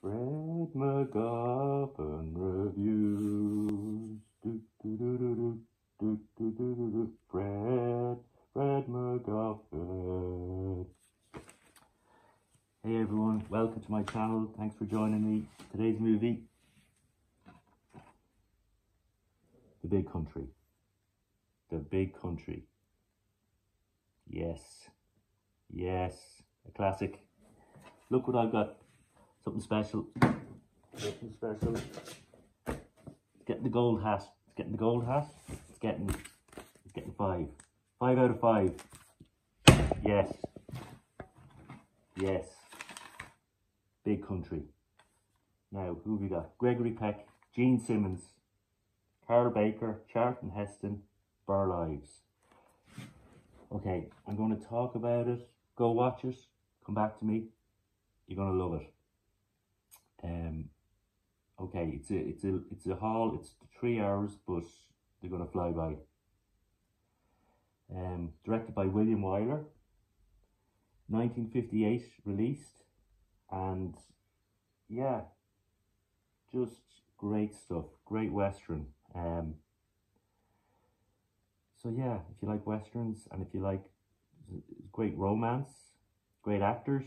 Fred MacGuffin reviews. Do, do, do, Fred, Fred MacGuffin. Hey everyone, welcome to my channel. Thanks for joining me. Today's movie, The Big Country. The Big Country. Yes. Yes. A classic. Look what I've got Something special. Something special. Getting the gold hat. It's getting the gold hat. It's getting it's getting five. Five out of five. Yes. Yes. Big country. Now, who have we got? Gregory Peck, Jean Simmons, Carroll Baker, Charlton Heston, Burl Ives. Okay, I'm going to talk about it. Go watch it. Come back to me. You're going to love it. Um, okay, it's a it's a it's a haul. It's three hours, but they're to fly by. Um, directed by William Wyler. 1958 released, and yeah, just great stuff. Great western. Um, so yeah, if you like westerns and if you like great romance, great actors,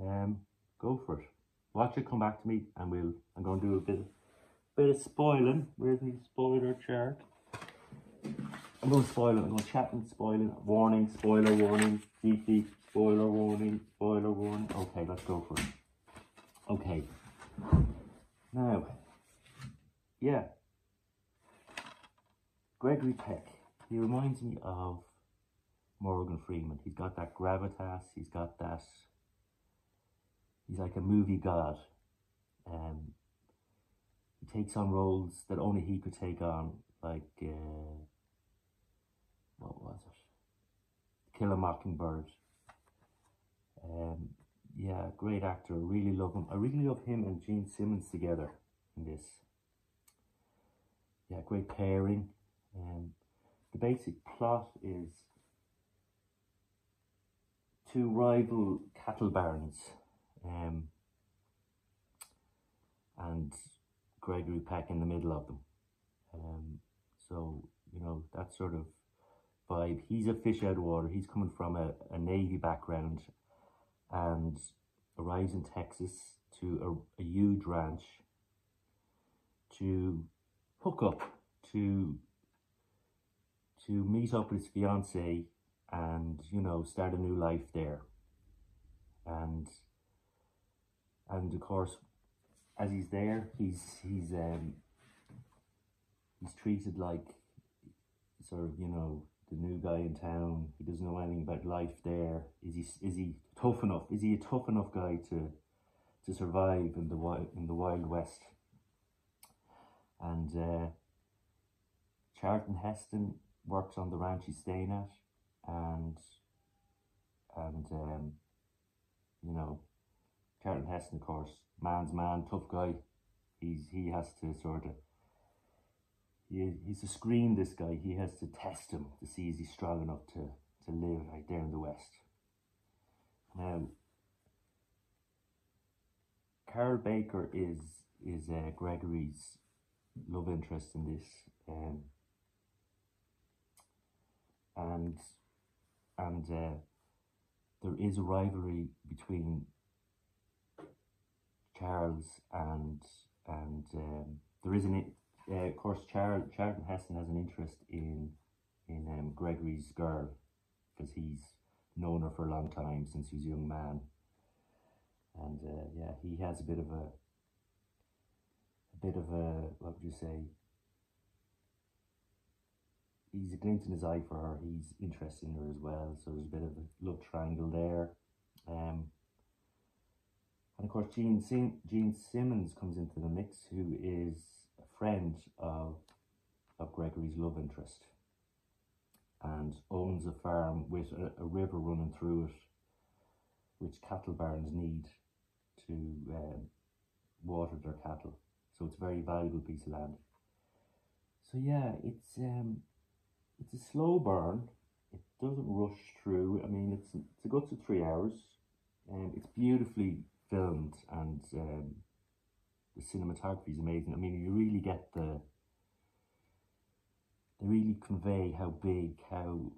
um, go for it. Watch it, come back to me, and we'll. I'm going to do a bit, bit of spoiling. Where's my spoiler chart? I'm to spoil it. I'm to chat and spoiling. Warning, spoiler warning. Beep. Spoiler warning. Spoiler warning. Okay, let's go for it. Okay. Now, yeah. Gregory Peck. He reminds me of Morgan Freeman. He's got that gravitas. He's got that. He's like a movie god. Um, he takes on roles that only he could take on, like uh, what was it? Kill a Mockingbird. Um, yeah, great actor. I really love him. I really love him and Jean Simmons together in this. Yeah, great pairing. Um, the basic plot is two rival cattle barons um, and Gregory Peck in the middle of them. Um, so, you know, that sort of vibe. He's a fish out of water. He's coming from a, a Navy background and arrives in Texas to a, a huge ranch to hook up, to to meet up with his fiance and you know start a new life there and and of course as he's there he's he's um he's treated like sort of you know the new guy in town. He doesn't know anything about life there. Is he is he tough enough? Is he a tough enough guy to to survive in the wild in the wild west? And uh Charlton Heston works on the ranch he's staying at and and um you know Charlton Heston of course. Man's man tough guy. He's he has to sort of he, he's to screen this guy. He has to test him to see is he strong enough to to live right there in the west. Now Carroll Baker is is uh, Gregory's love interest in this um and and uh, there is a rivalry between Charles and and um, there is an uh, of course Charles Charlton Heston has an interest in in um, Gregory's girl because he's known her for a long time since he was a young man and uh, yeah he has a bit of a a bit of a what would you say he's a glint in his eye for her. He's interested in her as well. So there's a bit of a love triangle there. Um, course, Jean, Sim Jean Simmons comes into the mix, who is a friend of, of Gregory's love interest and owns a farm with a, a river running through it, which cattle barons need to um, water their cattle. So it's a very valuable piece of land. So yeah, it's um, it's a slow burn. It doesn't rush through. I mean, it's it's a good to three hours, and it's beautifully filmed and um, the cinematography is amazing. I mean, you really get the they really convey how big how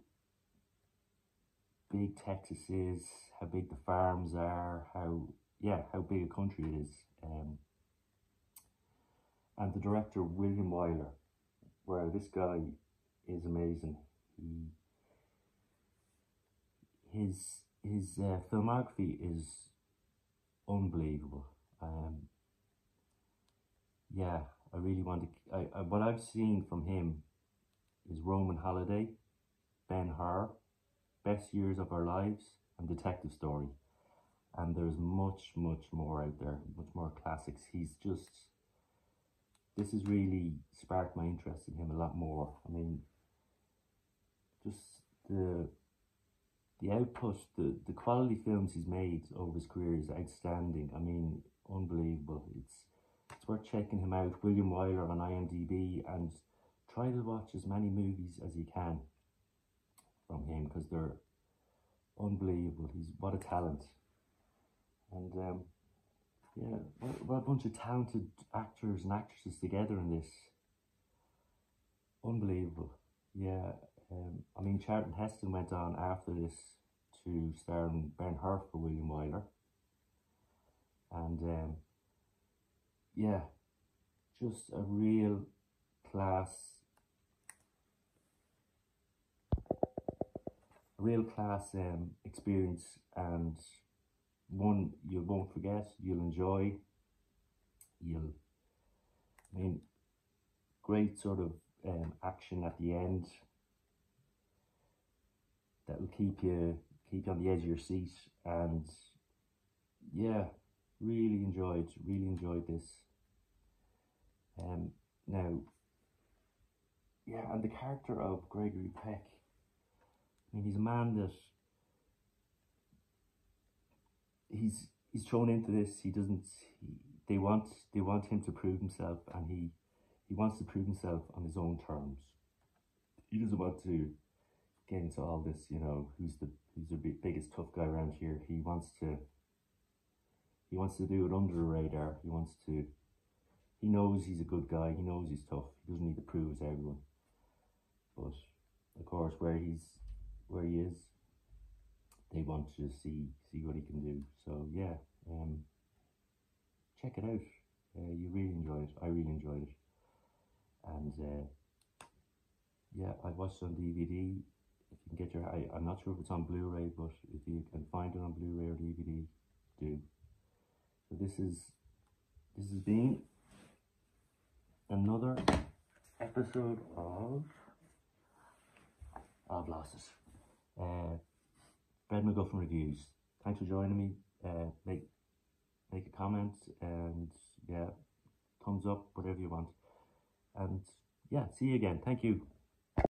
big Texas is, how big the farms are, how yeah, how big a country it is. Um, and the director William Wyler, where this guy is amazing. He his his uh, filmography is unbelievable. Um, yeah, I really want to. I, I, what I've seen from him is Roman Holiday, Ben Hur, Best Years of Our Lives, and Detective Story. And there's much, much more out there, much more classics. He's just, this has really sparked my interest in him a lot more. I mean, just the the output, the, the quality films he's made over his career is outstanding. I mean, unbelievable. It's it's worth checking him out. William Wyler on IMDb and try to watch as many movies as you can from him because they're unbelievable. He's what a talent. And um, yeah, what, what a bunch of talented actors and actresses together in this. Unbelievable. Yeah, um, I mean, Charlton Heston went on after this to star in Ben Hur for William Wyler. And um, yeah, just a real class, a real class um, experience and one you won't forget, you'll enjoy, you'll, I mean, great sort of um, action at the end that will keep you keep you on the edge of your seat. And yeah really enjoyed really enjoyed this. Um now yeah and the character of Gregory Peck I mean he's a man that he's he's thrown into this. He doesn't he, they want they want him to prove himself and he he wants to prove himself on his own terms. He doesn't want to get into all this, you know, who's the who's the biggest tough guy around here. He wants to he wants to do it under the radar. He wants to he knows he's a good guy. He knows he's tough. He doesn't need to prove it to everyone. But of course, where he's where he is, they want to see see what he can do. So yeah, um, check it out. Uh, you really enjoy it. I really enjoyed it, and uh, yeah, I watched on DVD you can get your, I, I'm not sure if it's on Blu-ray, but if you can find it on Blu-ray or DVD, do. So this is, this has been another episode of, of Losses. Uh, Fred MacGuffin Reviews. Thanks for joining me. Uh, make, make a comment and yeah, thumbs up, whatever you want. And yeah, see you again. Thank you.